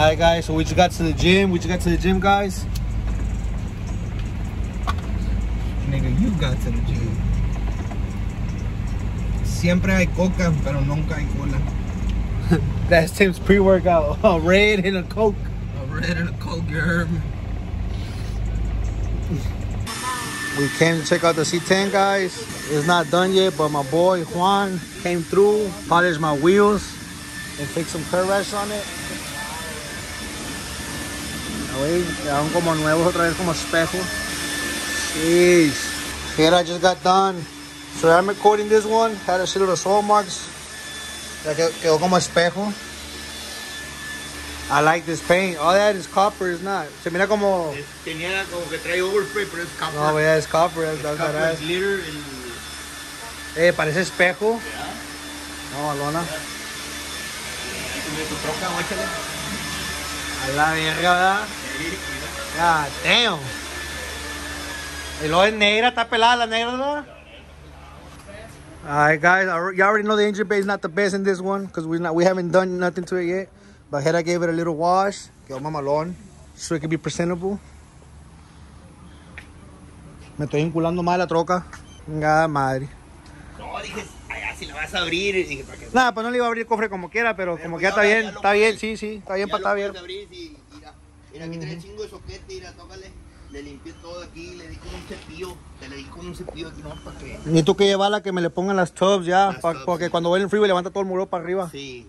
Alright guys, so we just got to the gym. We just got to the gym, guys. Nigga, you got to the gym. Siempre hay coca, pero nunca hay cola. That's Tim's pre-workout. A red and a Coke. A red and a coke, you heard me? We came to check out the C10, guys. It's not done yet, but my boy Juan came through, polished my wheels, and fixed some curb rash on it. Ahí, quedaron como nuevos otra vez como espejo. Jeez. Here I just got done. So I'm recording this one. Had a shit of soul marks. Ya quedó, como espejo. I like this paint. All that is copper, it's not. Se mira como... Tenía como que trae overspray, pero es copper. No, yeah, it's copper. That's, that's copper badass. glitter. El... Eh, parece espejo. No, lona. De tu troca, guáchale. A la verga, ¿verdad? God damn. Y luego es negra, está pelada la negra, ¿verdad? Alright guys, I you already know the engine bay is not the best in this one because we not we haven't done nothing to it yet. But Hera gave it a little wash. Quedó mamalón. So it can be presentable. Me estoy vinculando mal la troca. Chingada madre. No, dije, allá si la vas a abrir. Dije, ¿para qué? Nada, pues no le iba a abrir el cofre como quiera, pero como que ya está bien, está bien, sí, sí, está bien para estar y mira, aquí trae chingo de soquete, mira, tócale. Le limpié todo aquí, le di con un cepillo. Te le di con un cepillo aquí, no, para que. Necesito que llevarla que me le pongan las tubs ya, Las pa- tubs, porque sí. cuando en el freeway levanta todo el muro para arriba. Sí.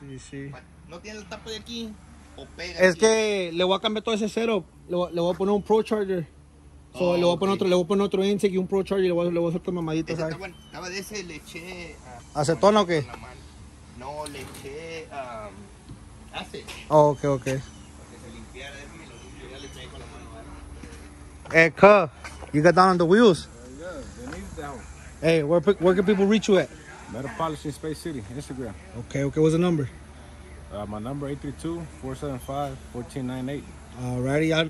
Sí, sí. ¿No tiene el tapo de aquí? ¿O pega Es aquí? que le voy a cambiar todo ese cero. Le, voy- le voy a poner un Pro Charger. So, Oh, le, voy a poner ok. otro, le voy a poner otro intake y un Pro Charger y le voy a, le voy a hacer Ese ¿sabes? estaba, estaba de ese, le eché. ah, ¿Acetona o qué? con la mano. No, le eché. Um, hace. Oh, ok, ok. Hey, cuh, you got down on the wheels. Yeah, they need that one. Hey, where, where can people reach you at? Metal Polishing Space City, Instagram. Okay, okay, what's the number? Uh, my number 832-475-1498. Alrighty, I,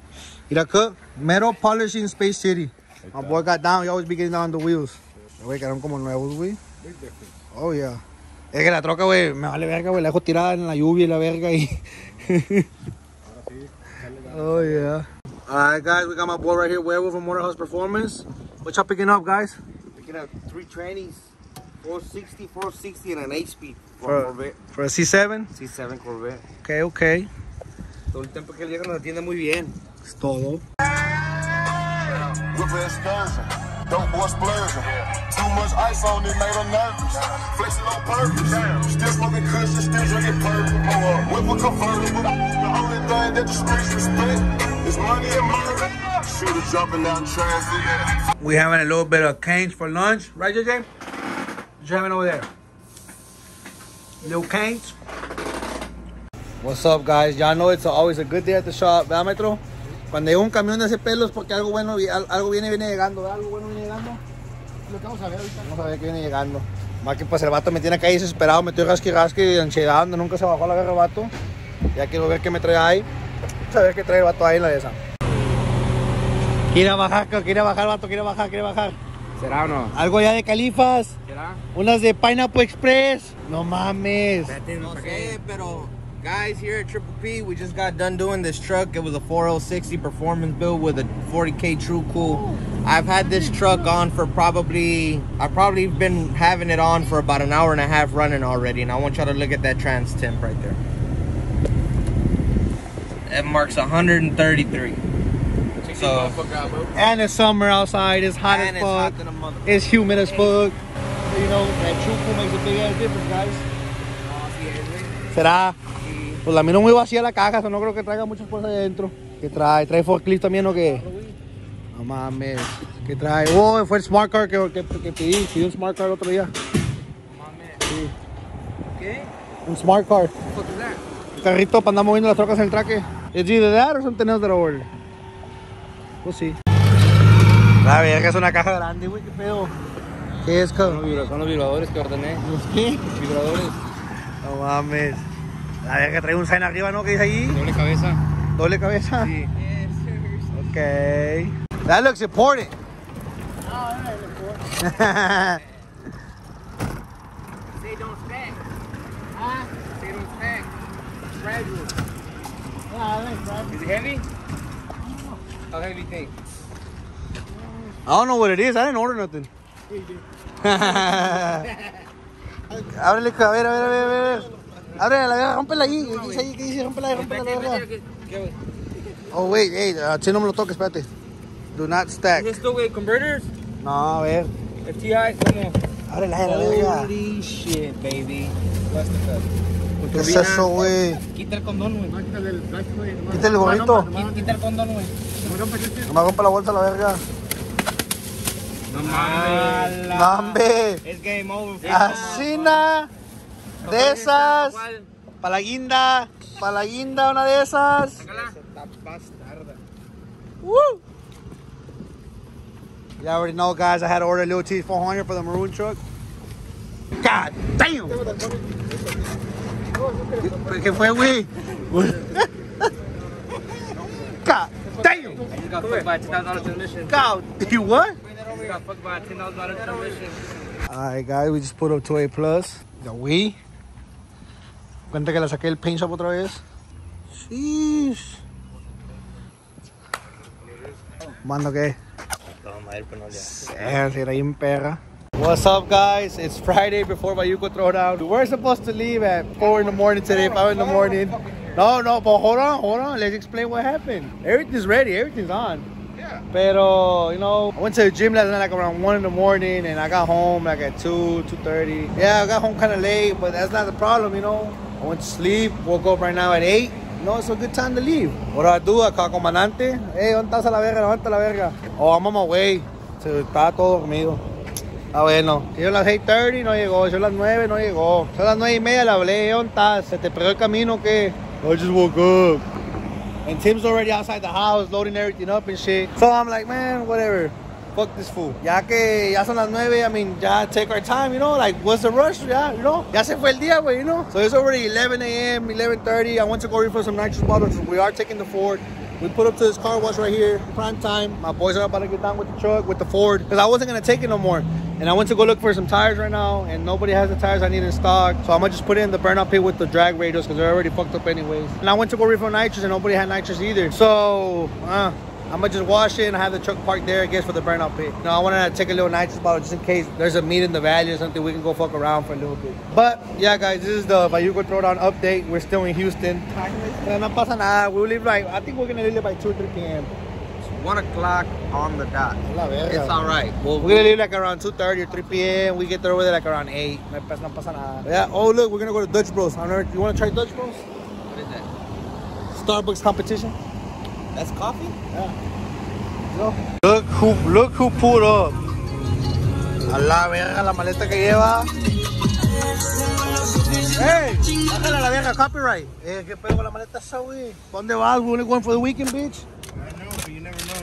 mira, cuh, Metal Polishing Space City. My boy got down, he always be getting down on the wheels. Güey, quedaron como nuevos, güey. Big difference. Oh, yeah. Es que la troca, güey, me vale verga, güey. La dejo tirada en la lluvia y la verga y... oh, yeah. Alright, guys, we got my boy right here, Werewolf from Motorhouse Performance. What y'all picking up, guys? Picking up three trannies, 460, 460, and an 8 speed for For- Corvette. For a C7? C7 Corvette. Okay, okay. Todo el tiempo que él llega nos atiende muy bien. Es todo. With an excursion. Dope boy splurging. Too much ice on it made her nervous. Flexing on purpose. Still smoking cushion, still drinking purple. Whip a convertible. The only thing that the streets respect is money and murder. Shooters jumping out in traffic. We having a little bit of canes for lunch. Right, JJ? What you having over there? Little canes. What's up, guys? Y'all know it's always a good day at the shop, ¿verdad, Metro? Cuando llega un camión de ese pelo es porque algo bueno, algo viene, viene llegando, ¿verdad? Algo bueno viene llegando. Lo que vamos a ver ahorita. Vamos a ver qué viene llegando. Más que pues el vato me tiene acá desesperado, me estoy rasque rasque, enchedando, nunca se bajó la verga vato. Ya quiero ver qué me trae ahí. Vamos qué trae el vato ahí en la de esa. Quiere bajar, quiere bajar vato, quiere bajar, quiere bajar. ¿Será o no? Algo ya de califas, ¿Será? unas de Pineapple Express. No mames. No sé, pero guys here at Triple P, we just got done doing this truck. It was a 4060 performance build with a 40k True Cool. I've had this truck on for probably, I've probably been having it on for about an hour and a half running already, and I want y'all to look at that trans temp right there. That marks 133. So, And it's summer outside, it's hot and as it's hot fuck, than a mother. it's humid as fuck. You know, that Cool makes a big ass difference, guys. ¿Será? Pues la miro muy vacía la caja, so no creo que traiga muchas cosas ahí adentro. ¿Qué trae? ¿Trae forklift también o qué? No mames. ¿Qué trae? Oh, fue el Smart Car que, que, que pedí. Pedí un Smart Car el otro día. Sí. ¿Qué? Un Smart Car. What is that? Un carrito para andar moviendo las trocas en el traque. ¿Es either that or something else that I ordered? Pues sí. La verga es una caja grande, güey, qué pedo. ¿Qué es, cabrón? Son los vibradores que ordené. ¿Qué? Vibradores, No mames. La verga trae un sign arriba, ¿no? ¿Qué dice ahí? doble cabeza. Doble cabeza. Sí. Okay. That looks important. Say don't stack. Huh? Say don't stack. Is it heavy? How heavy you think? I don't know what it is. I didn't order nothing. Ábrele, a ver, a ver, a ver, a ver. Ábrele la verga, rómpela ahí. ¿Qué dice ahí? ¿Qué dice? Rómpela ahí, rómpela la verga. Oh, wait, hey, uh, si no me lo toques, espérate. Do not stack. ¿Es esto, güey? ¿Converters? No, a ver. FTI, ¿cómo? Ábrele la verga. Holy shit, baby. Plastic cup. ¿Qué es eso, güey? Quita el condón, güey. Quítale el gorrito. Quita- Quita el condón, güey. No me rompa la bolsa la verga. Mala. ¡Mambe! Es game over. Asina. De esas. ¿Cuál? Pa' la guinda. Pa' la guinda, una de esas. Sácala. Woo! You already know, guys, I had to order a little T400 for the maroon truck. God damn! ¿Qué- ¿Qué fue, güey? God damn! I just got fucked by a $10,000 transmission. God, you what? I just got fucked by a $10,000 transmission. Alright, guys, we just put up to A plus. The Wii. Cuenta que la saqué el paint shop otra vez. Sheesh. Mando era bien perra. What's up, guys? It's Friday before Valluco Throwdown. We're supposed to leave at 4 in the morning today, 5 in the morning. No, no, but hold on, hold on. Let's explain what happened. Everything's ready, everything's on. Yeah. Pero, you know, I went to the gym last night like around 1 in the morning and I got home like at 2, 2.30. Yeah, I got home kind of late, but that's not the problem, you know. I went to sleep, woke up right now at 8. You know, it's a good time to leave. What do I do? I call comandante. Hey, ¿dónde estás a la verga? Levanta la verga. Oh, I'm on my way. Se está todo dormido. Ah, bueno. Yo a las 8.30 no llegó. Yo las 9 no llegó. Yo a las 9 y media le hablé. ¿Dónde? ¿Se te perdió el camino que I just woke up. And Tim's already outside the house loading everything up and shit. So I'm like, man, whatever. Fuck this fool. Ya que ya son las 9, I mean, ya take our time, you know? Like, what's the rush? Ya, you know? Ya se fue el día, güey, you know? So it's already 11 a.m., 11.30. I went to go refill some nitrous bottles. We are taking the Ford. We put up to this car wash right here, prime time. My boys are about to get down with the truck, with the Ford, because I wasn't gonna take it no more. And I went to go look for some tires right now, and nobody has the tires I need in stock. So I'm gonna just put it in the burnout pit with the drag radios, because they're already fucked up anyways. And I went to go refill nitrous, and nobody had nitrous either. So, uh, I'm gonna just wash it and have the truck parked there, I guess, for the burnout pit. No, I wanted to take a little nitrous bottle just in case there's a meet in the valley or something. We can go fuck around for a little bit. But yeah, guys, this is the Valluco Throwdown update. We're still in Houston. No pasa nada. We'll leave like I think we're gonna leave by 2 or 3 p.m. It's one o'clock on the dot. It's all right. Well, We're gonna leave like around 2.30 or 3 p.m. We get there over there like around 8. No pasa, no pasa nada. Yeah. Oh look, we're gonna go to Dutch Bros. I never, you wanna try Dutch Bros? what is that? Starbucks competition. That's coffee? Look who look who pulled up. A la verga la maleta que lleva. Hey, bájale a la verga, copyright. Eh, qué pedo la maleta esa, güey. ¿Pa' ¿Dónde vas? We only going for the weekend, bitch. I know, but you never know.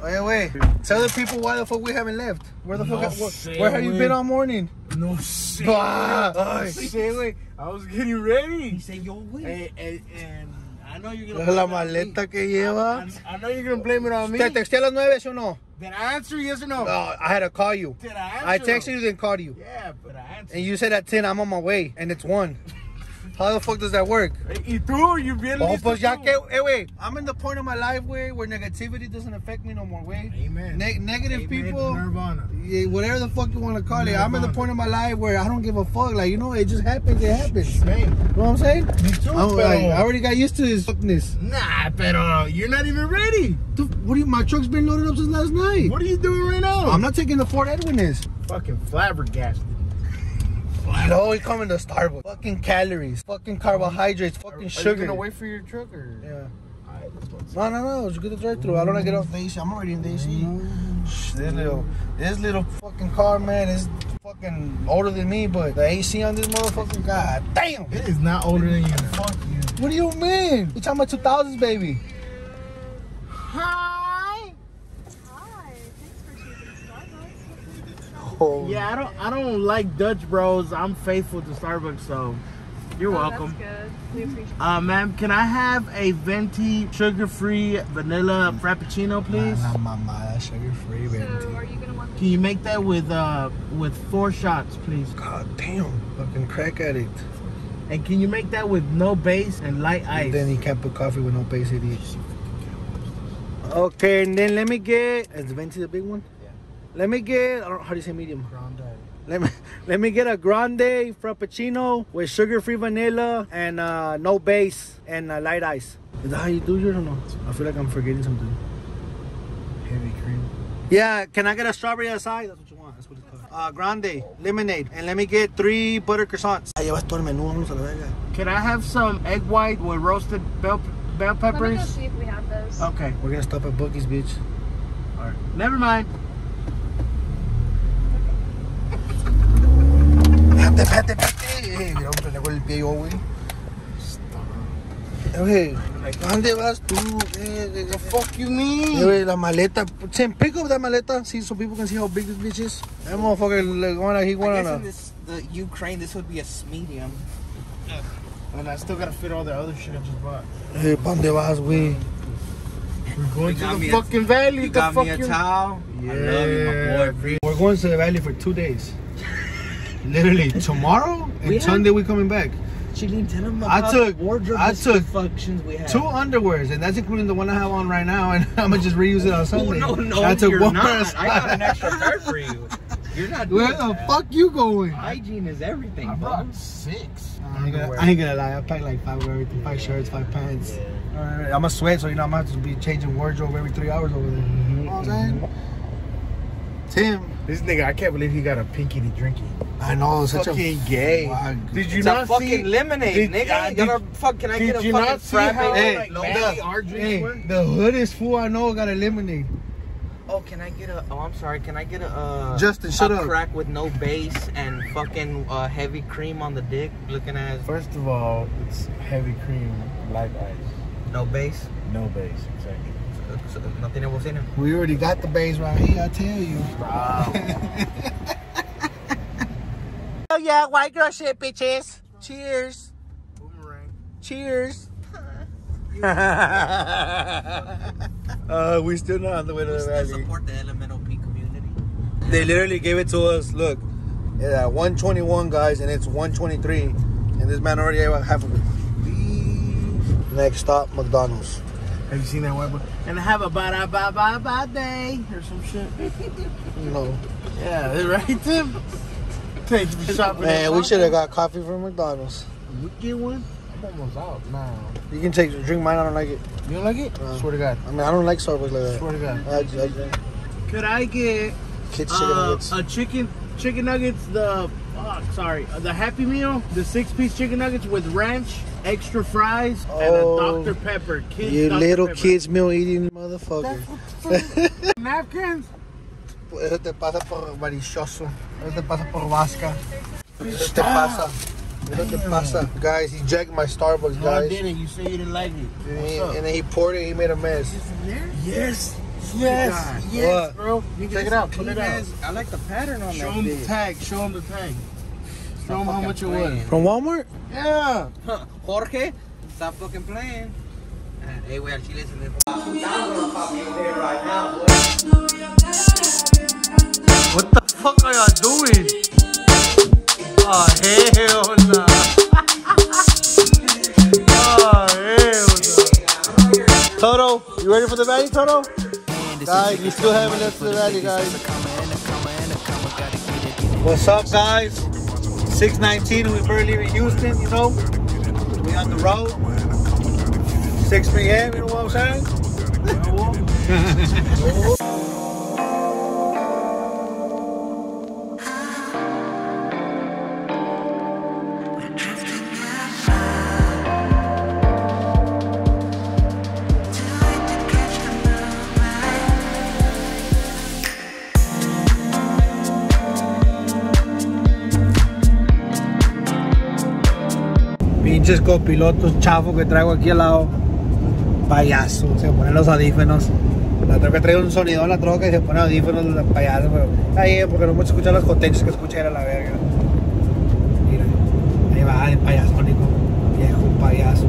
Oye, wait. Tell the people why the fuck we haven't left. Where the No fuck? Where, sé, where have you güey. been all morning? No shit. Bah. Ay, shit, güey. I was getting ready. Say yo, güey. And, and, and I know you're gonna. La blame it on me. maleta que lleva. I, I know you're gonna blame it on me. ¿Te texté a las nueve, sí o no? Did I answer yes or no? No, I had to call you. Did I answer? I texted you, then called you. Yeah, but I answered. And you said at 10, I'm on my way. And it's 1. How the fuck does that work? Y tú, you really Oh, pues ya que, eh, wait, I'm in the point of my life, way where negativity doesn't affect me no more, way. Amen. Ne- negative Amen, people, Nirvana. yeah, whatever the fuck you want to call it. I'm in the point of my life where I don't give a fuck. Like, you know, it just happens, it happens. You know what I'm saying? Me too, I'm, like, I already got used to this fuckness. Nah, pero you're not even ready. Dude, what do you, my truck's been loaded up since last night. What are you doing right now? I'm not taking the Ford Edwin this. fucking flabbergasted. You always come in the Starbucks. Fucking calories, fucking carbohydrates, fucking Are you sugar. gonna wait for your truck or? Yeah. No, no, no. It's good to drive through. I don't want to get off the AC. I'm already in the AC. This little, this little fucking car, man, is fucking older than me. But the AC on this motherfucker, god damn. It is not older than you. Fuck you. What do you mean? You talking about 2000s, baby? Starbucks. Yeah, I don't. I don't like Dutch Bros. I'm faithful to Starbucks, so you're Oh, welcome. That's good. We appreciate Uh, ma'am, can I have a venti sugar-free vanilla frappuccino, please? Nah, nah, mama, that's sugar free, it. baby. So, are you gonna want Can you make that with uh with four shots, please? God damn, fucking crack addict. And can you make that with no base and light ice? Then you can't put coffee with no base AD. Okay, and then let me get. Is the venti the big one? Yeah. Let me get. I don't, how do you say medium? Grande. Let me let me get a grande frappuccino with sugar-free vanilla and uh, no base and uh, light ice. Is that how you do yours or no? I feel like I'm forgetting something. Heavy cream. Yeah, can I get a strawberry aside? That's what you want. That's what it's called. Uh, grande lemonade, and let me get three butter croissants. Llevas todo el menú, vamos a la verga. Can I have some egg white with roasted bell bell Let me go peppers? see if we have those. Okay. We're gonna stop at Bookie's Beach. All right. Never mind. Espérate, espérate, espérate. Mira, hombre, le el pie yo, güey. Eh, güey, ¿a ¿dónde vas tú? Eh, eh, The fuck you eh, mean? güey, la maleta. Sam, pick up that maleta. See, so people can see how big this bitch is. That motherfucker, like, wanna, he I wanna guess know. in this, the Ukraine, this would be a medium. And I still gotta fit all the other shit I just bought. Hey, ¿pa' dónde vas, güey? We're going You got to me the a- fucking valley. You the got me a fucking- towel. I love you, my boy. We're going to the valley for two days. Literally, tomorrow and We Sunday we coming back. Chilin, tell him I took- wardrobe I took functions we. Two underwears, and that's including the one I have on right now, and I'm gonna just reuse it on Oh, Sunday. no, no, I took you're one not. I got an extra pair for you. You're not doing Where the that. fuck you going? Hygiene is everything, I bro. brought six. I ain't, gonna, I ain't gonna lie, I packed like five of everything, five shirts, five pants. Alright, I'm a sweat, so you know I'm gonna have to be changing wardrobe every three hours over there. You know what I'm mm-hmm. saying? Tim, This nigga, I can't believe he got a pinky to drinky. I know, such Fucking a gay. Wow. Did you It's not a fucking see? lemonade, did- nigga. did- gotta fuck. Can I get a you fucking not see frappe? Hey, like, no, the- Hey, the hood is fool I know got a lemonade. Oh, can I get a? Oh, I'm sorry. Can I get a? Uh, Justin, shut a up. crack with no base and fucking uh, heavy cream on the dick, looking at First of all, it's heavy cream, light ice, no base. no base. Exactly. So, no tiene bocina. We already got the base right here, I tell you. oh yeah, white girl shit, bitches. Cheers. Boomerang. Cheers. uh, we still not on the way to We the still valley. support the Elemental P community. They literally gave it to us. Look, yeah, 121 guys, and it's 123, and this man already ate half of it. Next stop, McDonald's. Have you seen that white boy? And have a bye bye bye bye day or some shit. No, yeah, right, Tim. Take the shopping. man, we should have got coffee from McDonald's. We get one. I'm almost out now. You can take drink mine. I don't like it. You don't like it? No. Swear to God. I mean, I don't like Starbucks like that. Swear to God. I, I, Could I get kids chicken uh, nuggets. a chicken chicken nuggets? The fuck, sorry, uh, the Happy Meal, the six piece chicken nuggets with ranch, extra fries, and a Oh, Dr Pepper. Kids you Dr. little Pepper. kids meal eating motherfucker. napkins. Eso te pasa por malicioso. Eso te pasa por vasca. Eso te pasa. Eso te pasa. Guys, he jacked my Starbucks, No, I didn't. You said you didn't like it. And, he, and then he poured it. He made a mess. Yes. Yes. Yes, What? bro. Check it out. Pull it out. I like the pattern on Show that Show him the tag. Show him the tag. Show him how fucking much it was. From Walmart? Yeah. Huh, Jorge, stop fucking playing. Uh, Hey, wey, al chile se me What the fuck are y'all doing? Oh, hell no. oh, hell no. Toto, you ready for the valley, Toto? Guys, we still haven't left the valley, guys. What's up, guys? 619, we barely leaving Houston, you know? We on the road. 6 p.m., you know what I'm saying? Pinches copilotos chafos que traigo aquí al lado. Payaso, se ponen los audífonos. La troca trae un sonido en la troca y se pone audífonos los payasos, pero está porque no mucho escuchar las potencias que escucha era la verga. Mira, ahí va el payasónico, viejo payaso.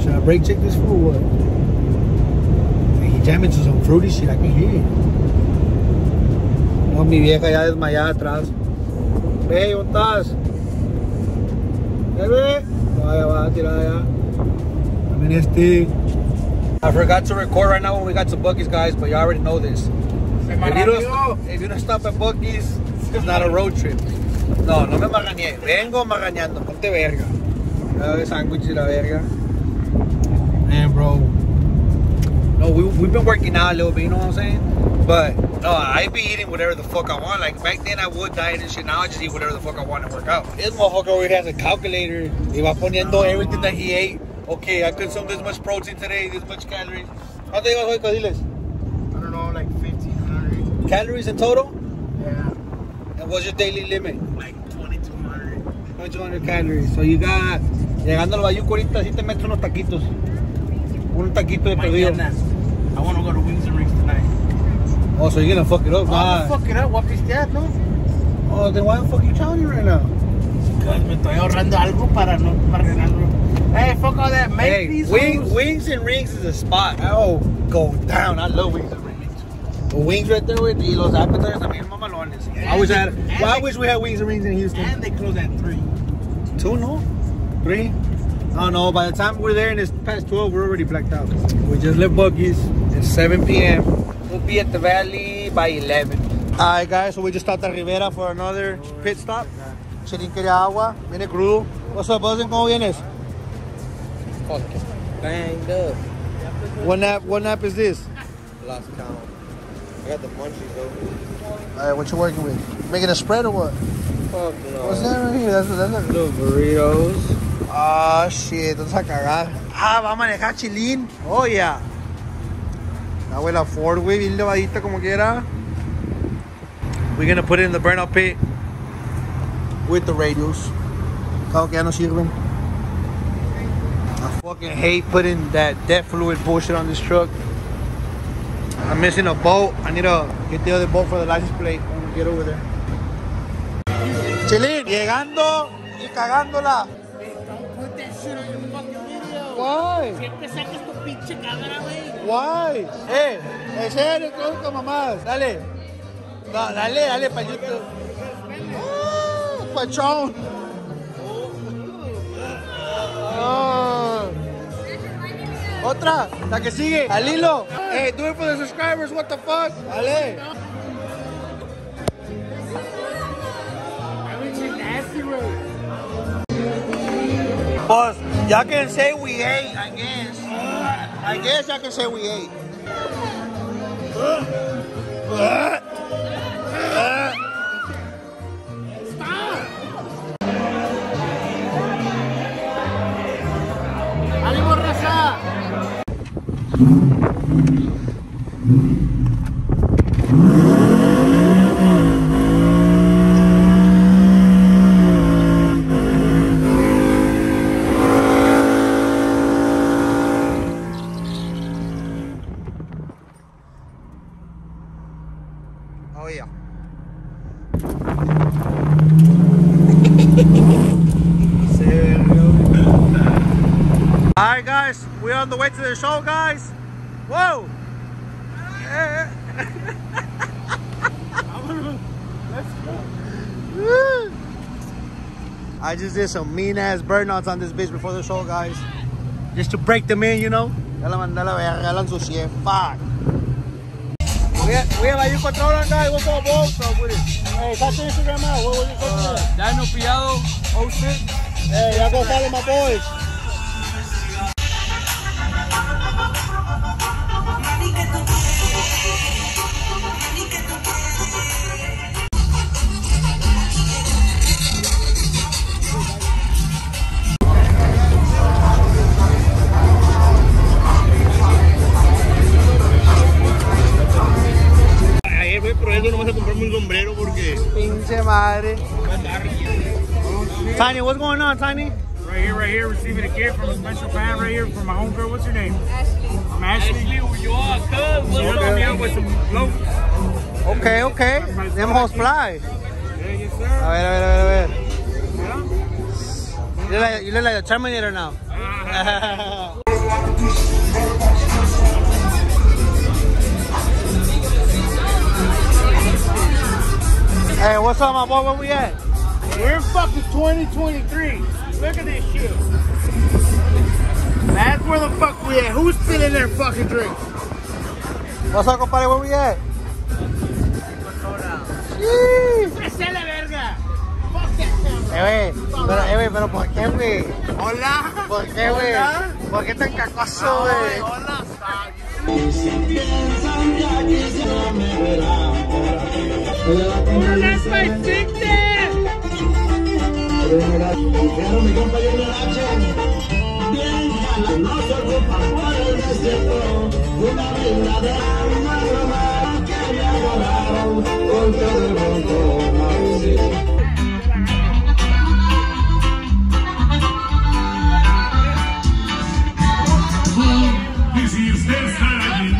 Should I brake check this fool? He some fruity shit, it. No, mi vieja ya desmayada atrás. Hey, ¿dónde estás? Bebe. Vaya, va, tira ya. También este. I forgot to record right now when we got to Buc-ee's, guys, but you already know this. If you, don't, if you don't stop at Buc-ee's, it's not a road trip. No, no me marrañé. Vengo marrañando. Ponte verga. Sándwich de la verga. Man, bro. No, we, we've been working out a little bit, you know what I'm saying? But, uh, no, I be eating whatever the fuck I want. Like, back then I would diet and shit. Now I just eat whatever the fuck I want to work out. This motherfucker over here has a calculator. Y va poniendo everything that he ate. Okay, I consumed this much protein today, this much calories. ¿Cuánto llevas hoy, Codiles? I don't know, like 1500. Calories in total? Yeah, And what's your daily limit? like 2200. 2200 calories. So you got, llegando al Valluco ahorita, sí te metes unos taquitos. Un taquito de perdido. Mañana. I want to go to Wings and Rings tonight. Oh, so you're gonna fuck it up, Oh, nah. fuck it up. What pistear, no? Oh, then why the fuck you telling me right now? Because me estoy ahorrando algo para no. Hey, fuck all that. Make Hey, these wing, Wings and Rings is a spot. Oh, go down. I love Wings and Rings. The wings right there with the los appetizers también mamalones. I wish I had. Well, I wish we had Wings and Rings in Houston. And they close at 3. Two, no? Three? Oh, I don't know. By the time we're there and it's past 12, we're already blacked out. We just left Buc-ee's. It's 7 p.m. We'll be at the valley by 11. Alright, guys. So we just stopped at Rivera for another pit stop. Chelín quería agua. Viene crudo. What's up, Buzzin? ¿Cómo vienes? Banged up. What nap, what nap is this? Lost count. I got the munchies though. Alright, what you working with? Making a spread or what? Fuck no. What's that right here? That's, what that's a... Little burritos. Ah, shit, entonces a cagar. Ah, va a manejar chilín. Oh, yeah. La abuela Ford, güey, bien levadita como quiera. We're gonna put it in the burnout pit with the radios. Claro que ya no sirven. I fucking hate putting that dead fluid bullshit on this truck. I'm missing a bolt. I need to get the other bolt for the license plate when we get over there. Chilín, llegando y cagándola. Don't put that shit on your fucking video. Why? Pinche cámara, güey. Why? Eh, en serio, tronco mamás. Dale. No, dale, dale para YouTube. Ah, pachón. Ah. Otra, la que sigue. Al hilo. Hey, do it for the subscribers. What the fuck? Dale. Boss, y'all can say we ate, I guess. I guess y'all can say we ate. ¡Ánimo, raza! Oh yeah. All right, guys, we're on the way to the show, guys. Whoa! Yeah. Woo. I just did some mean ass burnouts on this bitch before the show, guys. Just to break them in, you know. Ya la mandé la verga, ya la. Fuck. We have, we have a you control guys. What's up, bro? What's up with it? Hey, that's your Instagram out. What was your social media? Daniel Piado, 06. Hey, y'all go follow my boys. Ayer fue por eso nomás a comprarme un sombrero porque. Pinche madre. Tiny, what's going on, Tiny? Right here, right here, receiving a gift from a special fan right here from my homegirl. What's your name? Ashley. I'm Ashley. where you are, cuz? What's up? me up with some loaf. Okay, okay. Them hoes fly. A ver, a ver, a ver, a ver. You look like, you look like a Terminator now. hey, what's up, my boy? Where we at? We're in fucking 2023. Look at this shit. That's where the fuck we at. Who's spilling their fucking drinks? What's up, compadre? Where we at? Sheesh. ¡Esa es la verga! Eh, güey, pero, eh, güey, pero ¿por qué, güey? Hola. ¿Por qué, güey? Hola. ¿Por qué tan cacoso, güey? Hola. Hola, Dijiste estar allí,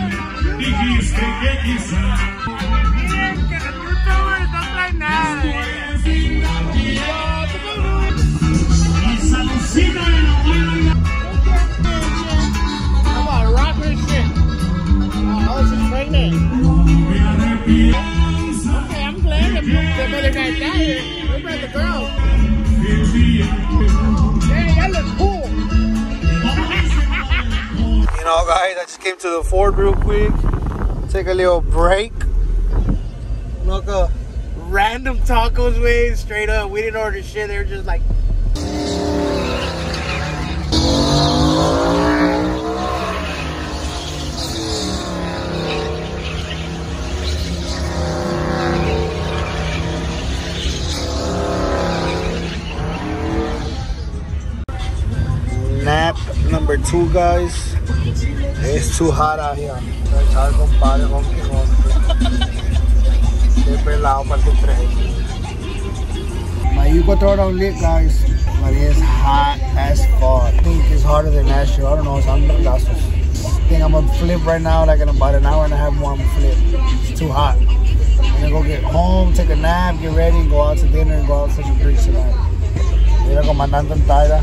dijiste que quizá Miren just came to the Ford real quick. Take a little break. Look, a Random tacos, way straight up. We didn't order shit. They were just like. nap number two, guys. It's too hot out here. Echar compadre, honky, honky. Qué pelado para el tren. My Yuko throw down lit, guys. But it's hot as fuck. I think it's hotter than last year. I don't know. It's under last I think I'm gonna flip right now, like in about an hour and a half more. I'm gonna flip. It's too hot. I'm gonna go get home, take a nap, get ready, and go out to dinner and go out to some drinks tonight. Mira, comandante en Taira.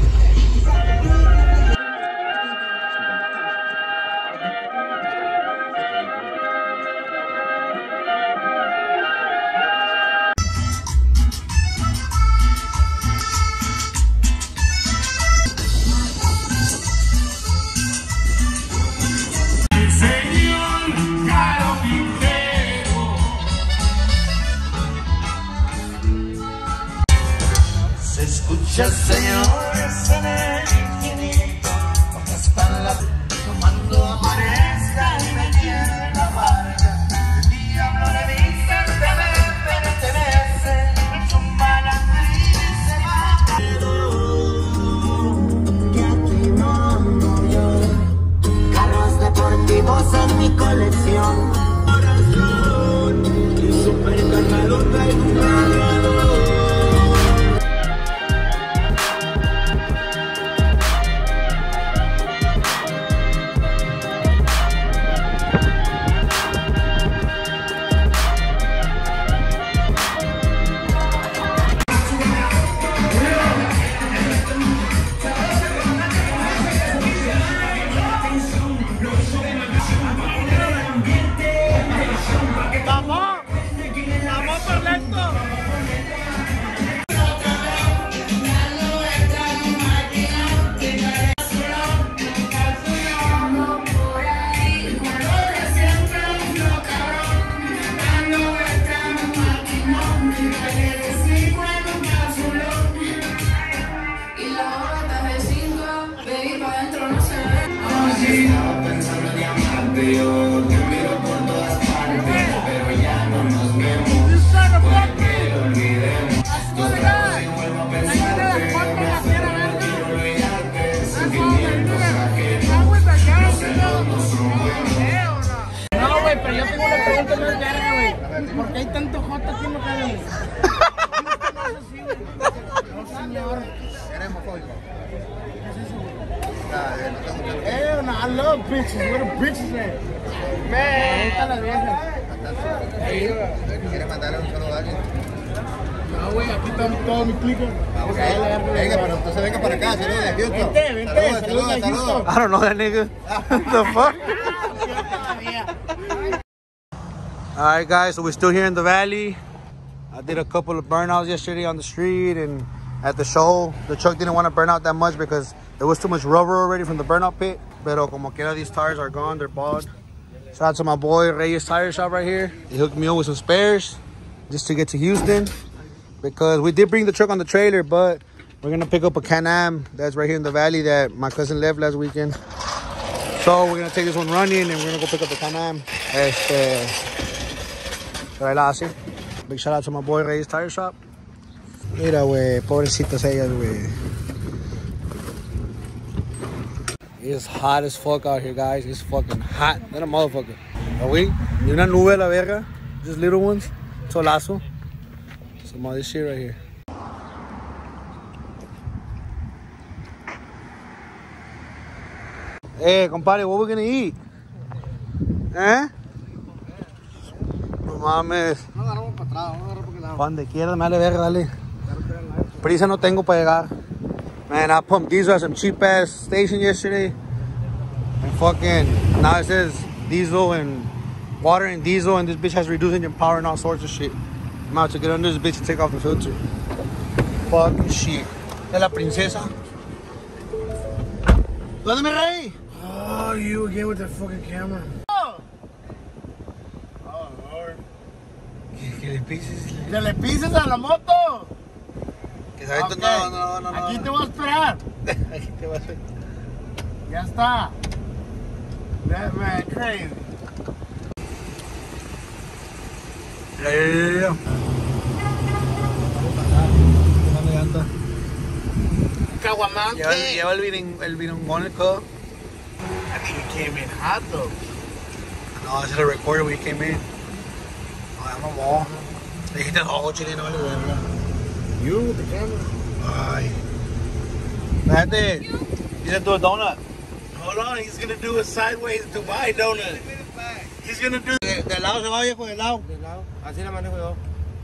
Vente, saludos Houston. I don't know that nigga. the fuck? Alright guys, so we're still here in the valley. I did a couple of burnouts yesterday on the street and at the show. The truck didn't want to burn out that much because there was too much rubber already from the burnout pit. Pero como quiera, these tires are gone. They're bald. Shout out to my boy Reyes Tire Shop right here. He hooked me up with some spares just to get to Houston because we did bring the truck on the trailer, but we're gonna pick up a Can-Am that's right here in the valley that my cousin left last weekend. So we're gonna take this one running and we're gonna go pick up the Can-Am. Este, pero ahí. Big shout out to my boy Reyes Tire Shop. Mira, güey, pobrecitas ellas, güey. It's hot as fuck out here, guys. It's fucking hot. Not a motherfucker. We? Ni una nube la verga. Just little ones. Solazo. Some of this shit right here. Hey, compadre, what we gonna eat? ¿Eh? No mames. Pa' donde quiera, me vale verga, dale. Prisa no tengo para llegar. Man, I pumped diesel at some cheap ass station yesterday. And fucking, now it says diesel and water and diesel, and this bitch has reduced engine power and all sorts of shit. I'm about to get under this bitch and take off the filter. Fucking shit. De la princesa. ¿Dónde me rey? Oh, you again with that fucking camera. Oh, Lord. Que le pises. ¡Que le pises a la moto! Que sabes Ok, no, no, no, no. Aquí te voy a esperar. Aquí te vas a Ya está. That man crazy. Ya, ya, ya. Caguamante. Lleva, el- lleva el, el virungón el codo. I think it came in hot though. No, I should have recorded when he came in. Ay, mamá. Le dijiste no, chile, no vale verga. You with the camera. Ay. Espérate. Dice a donut. Hold on, he's gonna do a sideways Dubai donut. He's gonna do. De, de lado se va viejo, de lado. De lado. Así la manejo yo.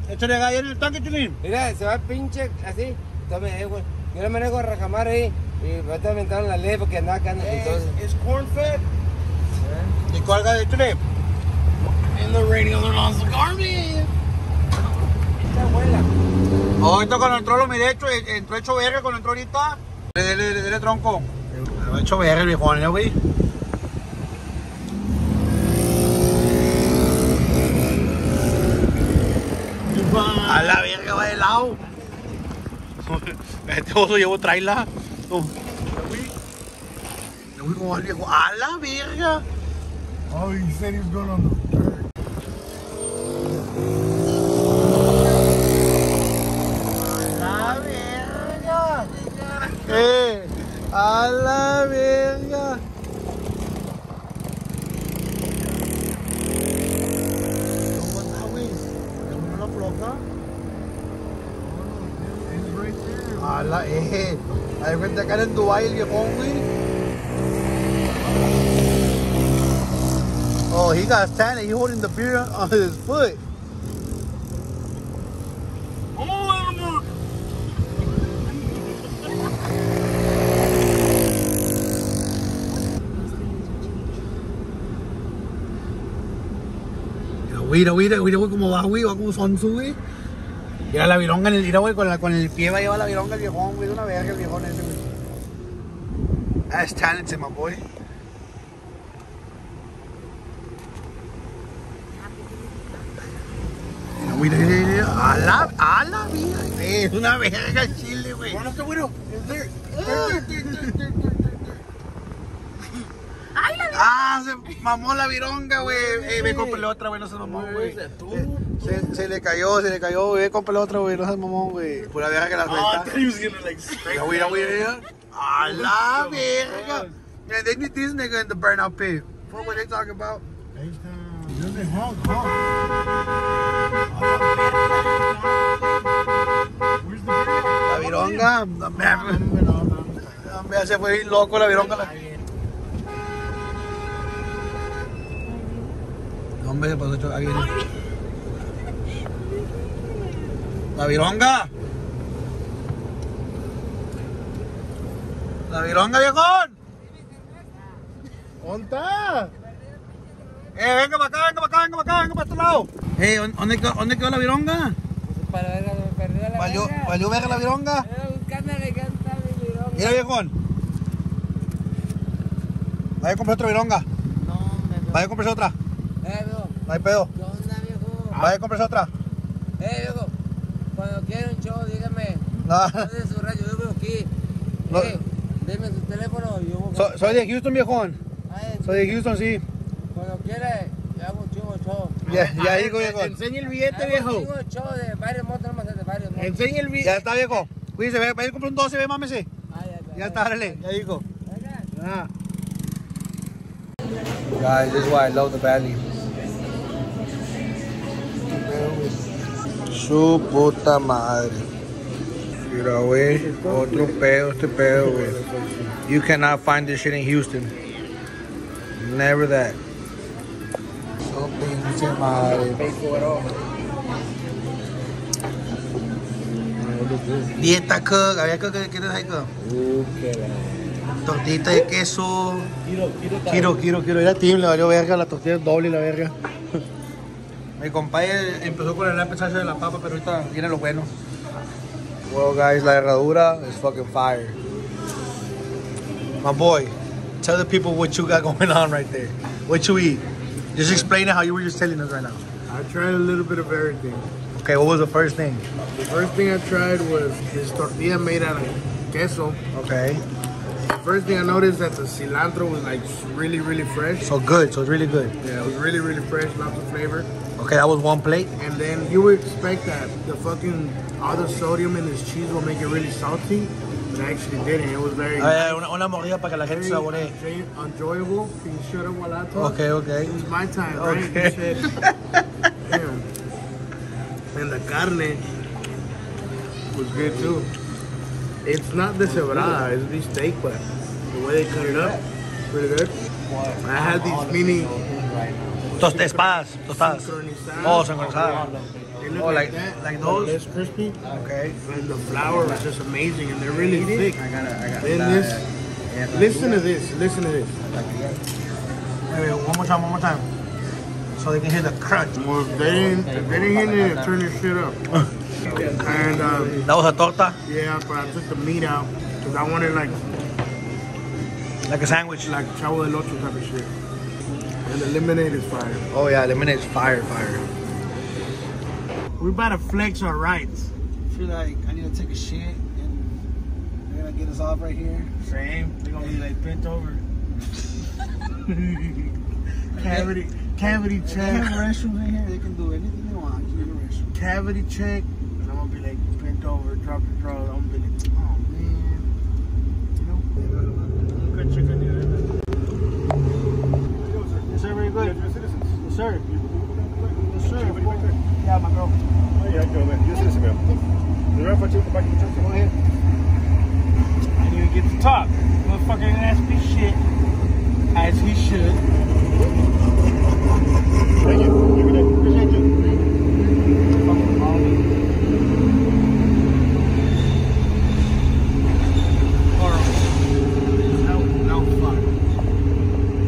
Échale ahí en el tanque, chilín. Mira, se va el pinche así. Tome, eh, güey. Yo la manejo a racamar ahí. Y me está aventando la ley porque andaba acá en el entonces. Is corn fed? ¿Y cuál gas? Échale. And the radio alarms are garbage. Esta abuela. Ahorita cuando entró lo miré hecho, entró hecho verga cuando entró ahorita. Dele, dele, dele tronco. Hecho verga el viejón, ¿eh, güey? A la verga va de lado. Este oso llevó traila. No. Le voy como al viejo. A la verga. Oh, he said he was going on the dirt. A la verga. Eh, a la verga. There. A la, eh. A de cuenta que era en Dubai el viejón, güey. Oh, he got tan and he holding the beer on his foot. Mira, mira, mira, cómo va, güey, va como sonso, güey. Mira la vironga en el, mira, güey, con, la, con el pie va a llevar la vironga el viejón, güey, de una verga el viejón ese, güey. That's talented, my boy. Mira, mira, mira, a la, a la vida, es una verga el chile, güey. One of the Ah, se mamó la vironga, güey. Eh, ve, cómprale otra, güey, no se mamó, güey. Se, se le cayó, se le cayó, güey. Cómprale otra, güey, no se mamó, güey. Pura verga que la Oh, I suelta. thought he was gonna like scrape. Mira, mira, mira, mira. A la verga. Man, they need this nigga in the burnout pit. What were they talking about? Video? La vironga. Me- Hombre, se fue bien loco la vironga. La... Ahí viene. La vironga. La vironga, viejón. ¿Dónde está? Eh, venga para acá, venga para acá, venga para acá, venga para este lado. Eh, ¿dónde, quedó- dónde quedó la vironga? Para verga, me perdí la ¿Valió, verga. ¿Valió verga la vironga? Que está mi. Mira, viejón. Vaya a comprar otra vironga. Vaya a comprarse otra. Eh, viejo. No hay pedo. ¿Qué onda, viejo? Vaya a comprarse otra. Eh, viejo. Cuando quiera un show, dígame. No. de su radio, yo vivo aquí. No. Eh, deme su teléfono yo voy So- soy de Houston, viejón. Ay, Soy de Houston, sí. Cuando quiera, yo hago un chingo de show. Ya, ya digo, viejón. Enseña el billete, Hago un viejo. chingo de show de varios motos, nomás de varios motos. Enseña el billete. Ya está, viejo. Cuídese, ve, vaya a comprar un 12, ve, mámese. Ah, ya, ya. Ya está, dale. Ya digo. Ah. Guys, this is why I love the valley. Su puta madre. Mira, güey. Otro pedo, este pedo, güey. You cannot find this shit in Houston. Never that. Su pinche madre. Dieta cook. Había cook. ¿Qué te hay cook? Tortita de queso. Quiero, quiero, quiero. Era team, le valió verga, la tortilla doble y la verga. Mi compadre empezó con el de la papa, pero ahorita viene lo bueno. Well, guys, la herradura is fucking fire. My boy, tell the people what you got going on right there. What you eat. Just explain it how you were just telling us right now. I tried a little bit of everything. Okay, what was the first thing? The first thing I tried was this tortilla made out of queso. Okay. The first thing I noticed that the cilantro was like really, really fresh. So good, so it's really good. Yeah, it was really, really fresh, lots of flavor. Okay, that was one plate. And then you would expect that the fucking all the sodium in this cheese will make it really salty, but actually didn't. It was very, ver, una, una mordida para que la gente saboree. enjoyable. Can you shut up while I talk? Okay, okay. It was my time, right? Okay. Said, damn. And the carne was good too. It's not deshebrada, it's beef steak, but the way they cut it up, pretty good. I had these mini Tost espadas, tostadas. Oh, sincronizadas. They Oh, like- that, like those? Crispy. Okay. And the flour was just amazing, and they're really thick. I gotta, I gotta. Then this, listen to this, listen to this. Wait, wait, one more time, one more time. So they can hear the crunch. Well, if they didn't, if they didn't hit it, turn this shit up. and um, That was a torta, yeah, but I took the meat out because I wanted like like a sandwich. like chavo del ocho type of shit. And the lemonade is fire. Oh yeah, lemonade's fire, fire. We about to flex our rights. I feel like I need to take a shit and they're gonna get us off right here. Same. They're gonna be like bent over. Cavity, cavity check. They check, have restrooms in here, they can do anything they want. Just in restroom. cavity check, and I'm gonna be like bent over, drop the draw. Sir. Yes, sir. Yeah, my girl. Oh, yeah, girl, man. Just listen, man. The referee took the back of the. Go ahead. I didn't even get to talk. Motherfucker ask me shit. As he should. Thank you. Give me that.